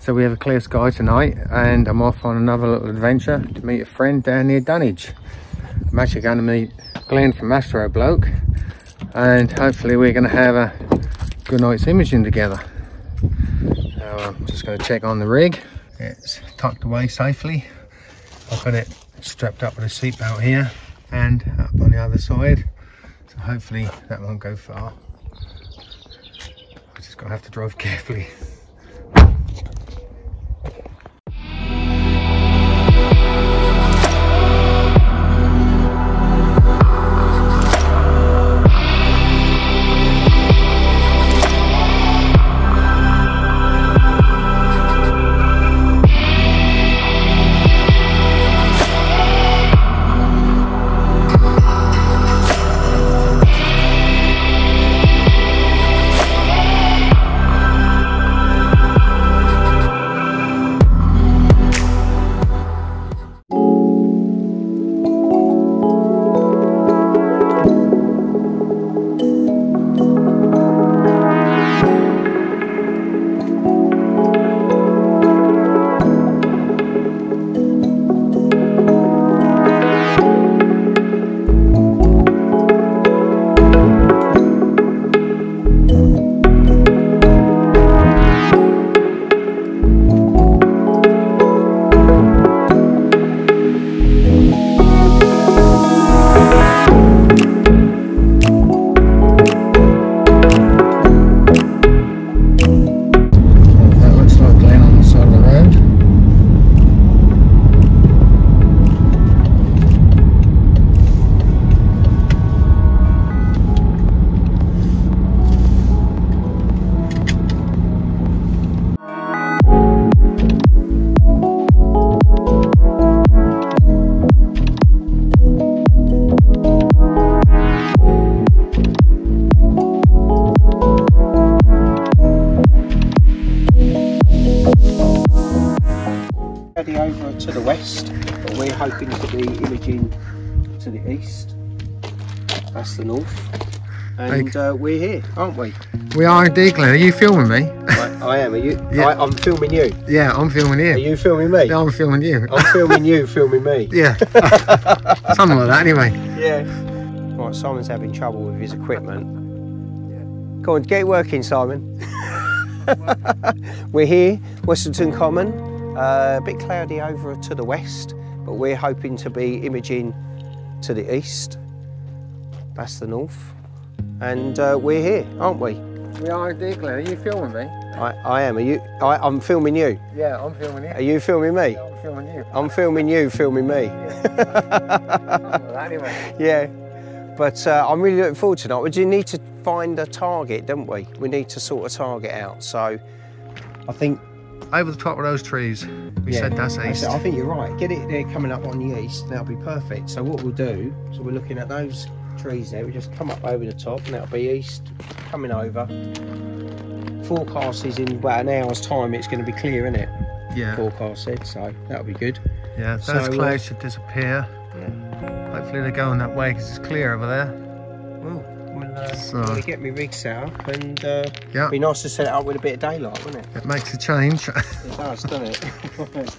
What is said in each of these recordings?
So we have a clear sky tonight and I'm off on another little adventure to meet a friend down near Dunwich. I'm actually going to meet Glenn from Astrobloke and hopefully we're going to have a good night's imaging together. So uh, I'm just going to check on the rig. It's tucked away safely. I've got it strapped up with a seatbelt here and up on the other side. So hopefully that won't go far. I just gotta have to drive carefully. East. That's the north. And uh, we're here, aren't we? We are indeed, Glenn. Are you filming me? I, I am. Are you? Yeah. I, I'm filming you. yeah, I'm filming you. Are you. filming me? Yeah, I'm filming you. I'm filming you, filming me. yeah. Something like that anyway. Yeah. Right, Simon's having trouble with his equipment. Go on, get working, Simon. we're here, Westleton Common. Uh, a bit cloudy over to the west, but we're hoping to be imaging to the east. That's the north. And uh, we're here, aren't we? We are indeed, Glenn. Are you filming me? I, I am. Are you? I, I'm filming you. Yeah, I'm filming you. Are you filming me? I'm filming you. I'm filming you, filming me. That anyway. Yeah, but uh, I'm really looking forward to tonight. We do need to find a target, don't we? We need to sort a target out. So I think Over the top of those trees. We yeah, said that's east. I think you're right. Get it there coming up on the east. That'll be perfect. So what we'll do? So we're looking at those trees there. We just come up over the top, and that'll be east coming over. Forecast is in about an hour's time. It's going to be clear, isn't it? Yeah. Forecast said so. That'll be good. Yeah, those So, uh, clouds should disappear. Yeah. Hopefully they're going that way because it's clear over there. Well, we'll, uh, So- I'm gonna get my rig set up and uh, Yeah, be nice to set it up with a bit of daylight, wouldn't it? it makes a change. It does, doesn't it?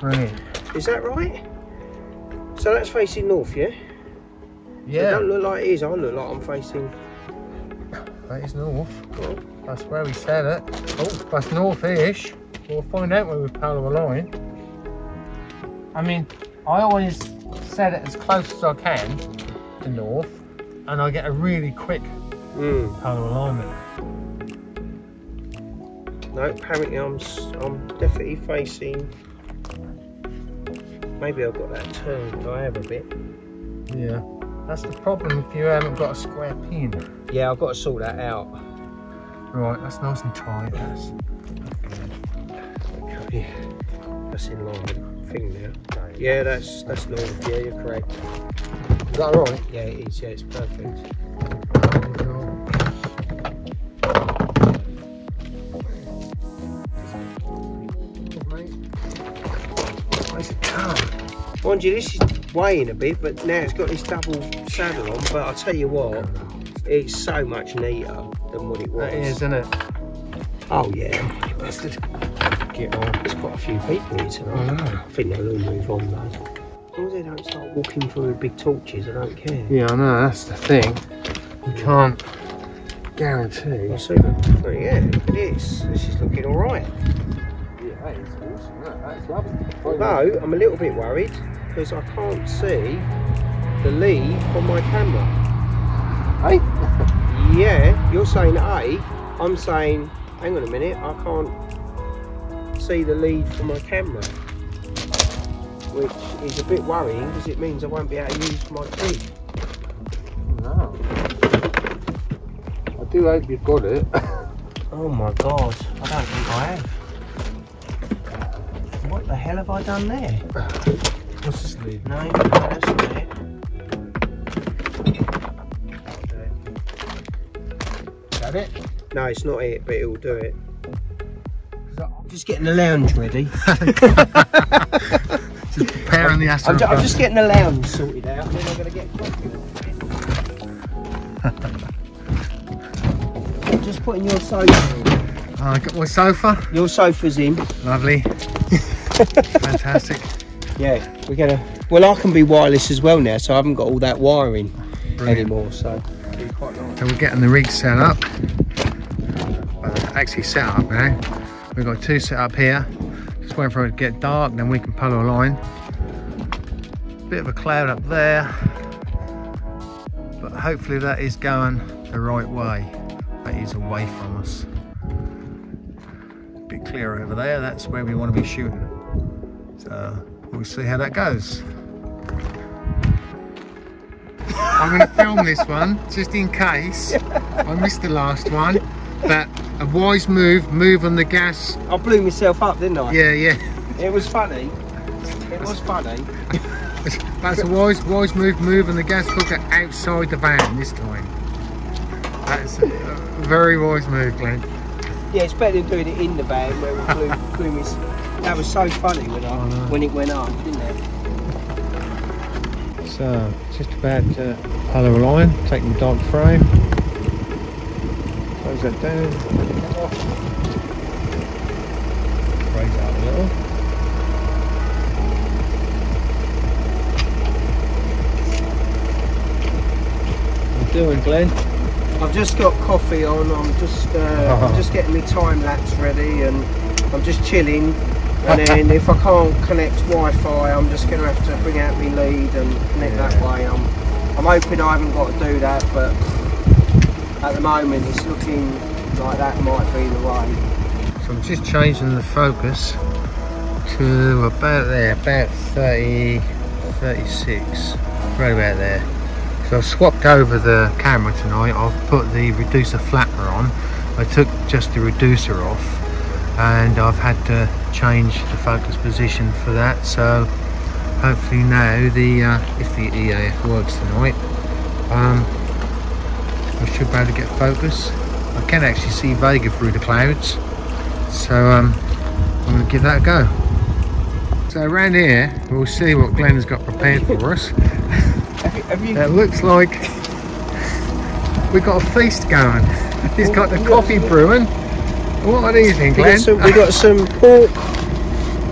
Brilliant. Is that right? So that's facing north, yeah? It Yeah, don't look like it is. I look like I'm facing. that is north. Well, That's where we said it. Oh, that's north-ish. We'll find out when we power the line. I mean, I always set it as close as I can to north, and I get a really quick mm, polar alignment. no, apparently I'm I'm definitely facing. Maybe I've got that turned. I have a bit. Yeah, that's the problem if you haven't got a square pin. Yeah, I've got to sort that out. Right, that's nice and tight. That's Okay. That's in line with the thing now. Yeah, that's that's north. Yeah, you're correct. Is that right? Yeah, it is. Yeah, it's perfect. Mind you, this is weighing a bit, but now it's got this double saddle on. But I'll tell you what, it's so much neater than what it was. That is, isn't it? Oh yeah, bastard. Get on. There's quite a few people here tonight. I know. I think they'll all move on though. As long as they don't start walking through with big torches, I don't care. Yeah, I know, that's the thing. We can't guarantee. I see them. Oh, yeah, look at this. Is looking alright. Yeah, that is awesome. That's lovely. Although, I'm a little bit worried because I can't see the lead from my camera. Hey? Yeah, you're saying A, I'm saying, hang on a minute, I can't see the lead from my camera. Which is a bit worrying because it means I won't be able to use my key. No. I do hope you've got it. Oh my god, I don't think I have. What the hell have I done there? What's this lead? No, no, that's not it. Is that it? No, it's not it, but it'll do it. I'm just getting the lounge ready. Just preparing the Astro I'm, ju- I'm just getting the lounge sorted out, and then I'm going to get coffee. just putting your sofa in. Oh, I got my sofa. Your sofa's in. Lovely. Fantastic. Yeah, we're gonna. Well, I can be wireless as well now, so I haven't got all that wiring Brilliant. anymore. So. So we're getting the rig set up. Well, actually set up now. We've got two set up here. Just waiting for it to get dark, then we can polar align. Bit of a cloud up there. But hopefully that is going the right way. That is away from us. A Bit clear over there, that's where we want to be shooting. So we'll see how that goes. I'm going to film this one just in case I missed the last one. But a wise move, move on the gas. I blew myself up, didn't I? Yeah, yeah. It was funny. It was funny. That's a wise, wise move, move on the gas hooker outside the van this time. That's a, a very wise move, Glenn. Yeah, it's better than doing it in the van where we blew, blew me. That was so funny when I, know. when it went up, didn't it? So, just about to polar align, taking the dog frame. Close that down. Raise that a little. What you doing, Glenn? I've just got coffee on. I'm just uh, I'm just getting my time lapse ready, and I'm just chilling. And then if I can't connect Wi-Fi, I'm just going to have to bring out my lead and connect that way. I'm I'm hoping I haven't got to do that, but at the moment it's looking like that might be the way. So I'm just changing the focus to about there, about 30, 36, right about there. So I've swapped over the camera tonight. I've put the reducer flapper on. I took just the reducer off and I've had to change the focus position for that. So hopefully now the uh, if the EAF works tonight, um, I should be able to get focus. I can actually see Vega through the clouds. So um, I'm going to give that a go. So around here, we'll see what Glenn has got prepared for us. Have you, have you It looks like we've got a feast going. He's got the coffee brewing. What are these in, we Glenn? got some, we got some pork,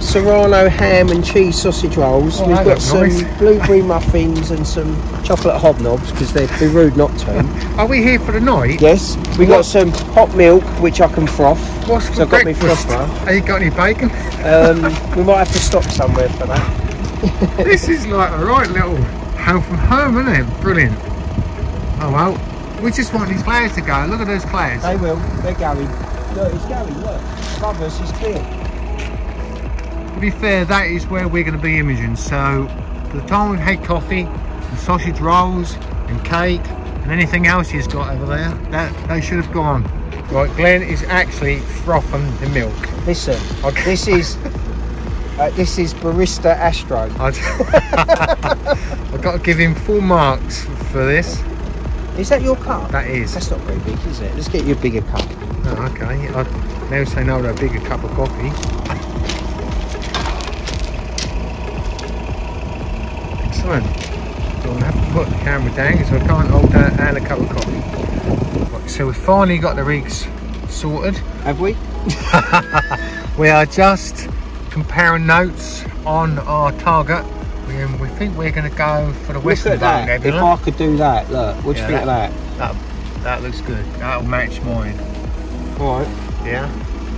serrano ham and cheese sausage rolls. Oh, We've got some nice. blueberry muffins and some chocolate hobnobs because they'd be rude not to. Are we here for the night? Yes, we got some hot milk which I can froth. What's for So I've got me breakfast? frother. Have you got any bacon? Um, we might have to stop somewhere for that. this is like a right little home from home, isn't it? Brilliant. Oh well, we just want these players to go. Look at those players. They will. They're going. Look, it's going. Look, above us is clear. To be fair, that is where we're going to be imaging. So, the time we've had coffee, and sausage rolls, and cake, and anything else he's got over there, that they should have gone. Right, Glenn is actually frothing the milk. Listen, Okay. this is uh, this is barista Astro. I've got to give him full marks for this. Is that your cup? That is. That's not very big, is it? Let's get you a bigger cup. Oh, okay. I'd never say no to a bigger cup of coffee. Excellent. So I'm gonna have to put the camera down because I can't hold that and a cup of coffee. Right, so we've finally got the rigs sorted. Have we? We are just comparing notes on our target. We, we think we're going to go for the Western at that. If I could do that, look. What do Yeah, you think of that? That, that looks good. That'll match mine. Alright. Yeah,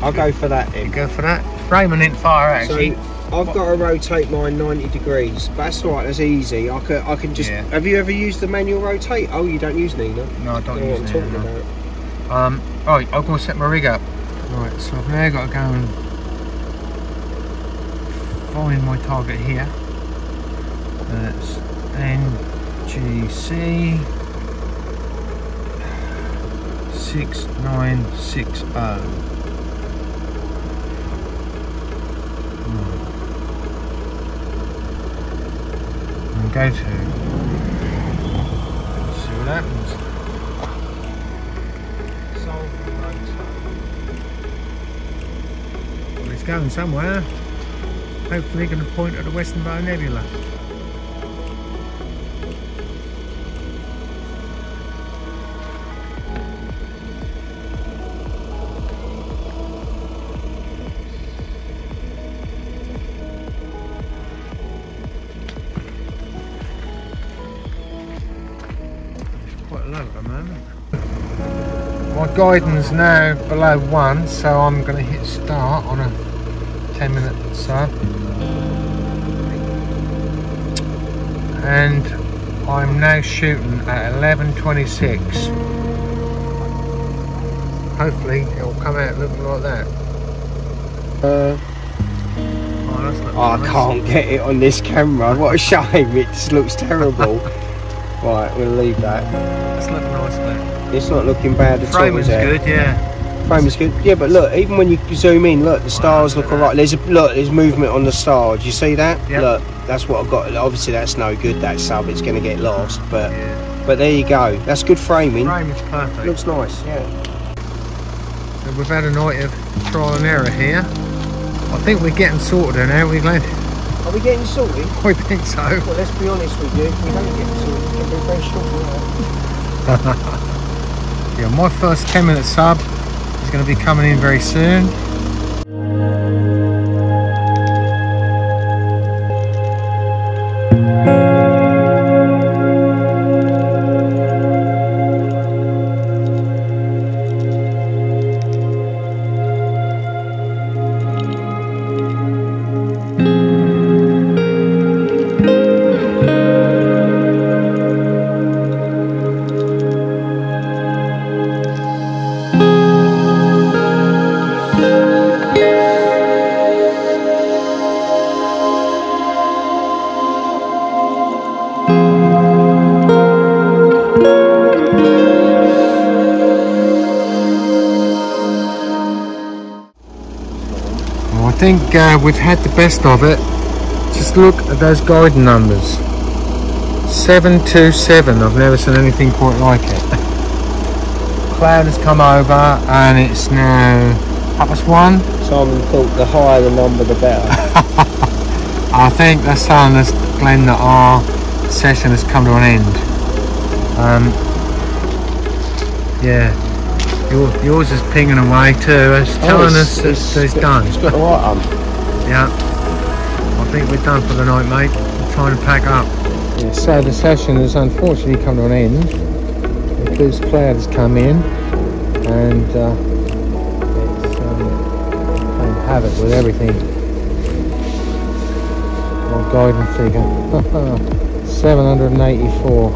I'll go for that you go for that. Framing in fire actually. So I've got to rotate mine 90 degrees. That's right. That's easy. I can. I can just. Yeah. Have you ever used the manual rotate? Oh, you don't use NINA. no, I don't know what I'm use talking it. no. about. Um, right, I'm going to set my rig up. Right, so I've now got to go and find my target here. That's NGC 6960. Hmm. And go to. See what happens. Well, it's going somewhere. Hopefully going to point at the Western Bow Nebula. Guidance now below one, so I'm going to hit start on a 10 minute sub. And I'm now shooting at 11.26. Hopefully it'll come out looking like that. Uh, Oh, oh, I nice. can't get it on this camera. What a shame. It just looks terrible. right, we'll leave that. That's looking nice there. It's not looking bad at all. Framing's is good, yeah. Frame is good. Yeah, but look, even when you zoom in, look, the stars look alright. There's a look, there's movement on the star. Do you see that? Yep. Look, that's what I've got. Obviously, that's no good. That sub, it's going to get lost. But yeah. but there you go. That's good framing. Frame is perfect. Looks nice. Yeah. So we've had a night of trial and error here. I think we're getting sorted now, aren't we Glenn? Are we getting sorted? I think so. Well, let's be honest with you. If we don't get sorted, going to be very short. Yeah, my first 10 minute sub is going to be coming in very soon. Think uh, we've had the best of it. Just look at those guiding numbers. 727, I've never seen anything quite like it. Cloud has come over and it's now half past one. Simon thought the higher the number, the better. I think that's telling us, Glenn, that our session has come to an end. Um, yeah, Your, yours is pinging away too. It's telling us that it's, it's done. It's got the right um. Yeah, I think we're done for the night, mate. We're trying to pack up. Yeah, so the session has unfortunately come to an end because cloud has come in and uh, it's um, playing havoc with everything. My guiding figure 784.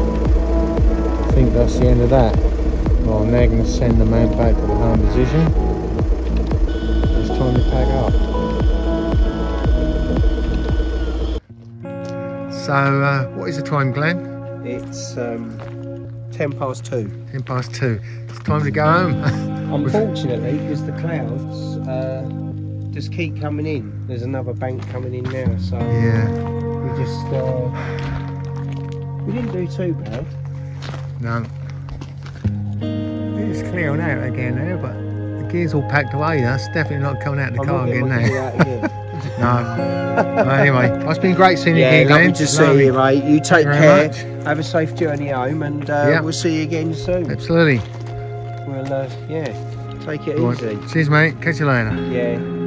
I think that's the end of that. Well, I'm now going to send the man back to the home position. It's time to pack up. So, uh, what is the time, Glenn? It's um, ten past two. 10 past 2. It's time to go home. Unfortunately, because the clouds uh, just keep coming in. There's another bank coming in now, so yeah, we just uh, we didn't do too bad. no. Clearing out again now, but the gear's all packed away. That's definitely not coming out of the I'm car again now. gear out again. No. Well, anyway, well, it's been great seeing you again, Glenn. lovely to see Lovely. you, mate. You take you care. much. Have a safe journey home, and uh, Yeah. we'll see you again soon. Absolutely. We'll, uh, yeah, take it Right. easy. Cheers, mate. Catch you later. Yeah.